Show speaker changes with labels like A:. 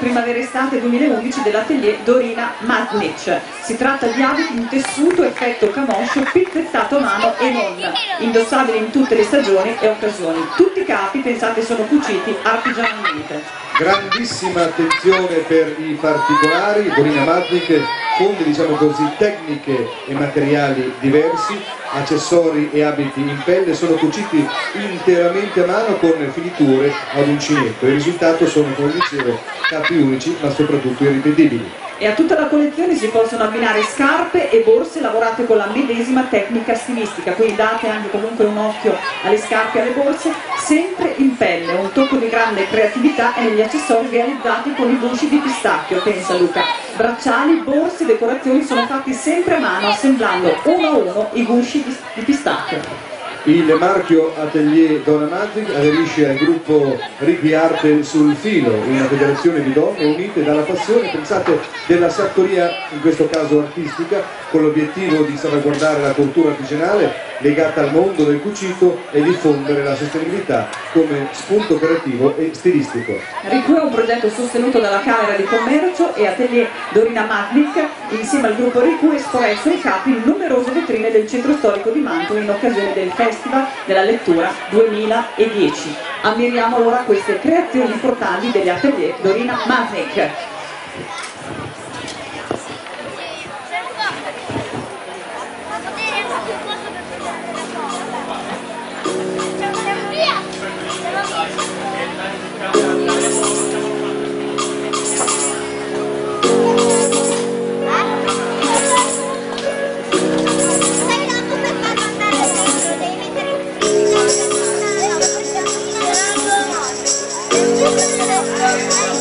A: primavera-estate 2011 dell'atelier Dorina Matnic. Si tratta di abiti in tessuto effetto camoscio pizzettato a mano e non, indossabili in tutte le stagioni e occasioni. Tutti i capi, pensate, sono cuciti artigianalmente.
B: Grandissima attenzione per i particolari, Dorina Matnic fonde diciamo così, tecniche e materiali diversi, accessori e abiti in pelle sono cuciti interamente a mano con finiture ad uncinetto. Il risultato sono, come dicevo, capi unici ma soprattutto irripetibili
A: e a tutta la collezione si possono abbinare scarpe e borse lavorate con la medesima tecnica stilistica, quindi date anche comunque un occhio alle scarpe e alle borse, sempre in pelle, un tocco di grande creatività e negli accessori realizzati con i gusci di pistacchio, pensa Luca. Bracciali, borse, decorazioni sono fatti sempre a mano assemblando uno a uno i gusci di pistacchio.
B: Il marchio Atelier Donna Magic aderisce al gruppo Righi Arte sul Filo, una federazione di donne unite dalla passione, pensate, della sartoria, in questo caso artistica, con l'obiettivo di salvaguardare la cultura artigianale legata al mondo del cucito e diffondere la sostenibilità come spunto operativo e stilistico.
A: Ricu è un progetto sostenuto dalla Camera di Commercio e Atelier Dorina Matnik insieme al gruppo Ricu espresso i capi in numerose vetrine del centro storico di Mantova in occasione del Festival della Lettura 2010. Ammiriamo allora queste creazioni importanti degli Atelier Dorina Matnik. Hallelujah.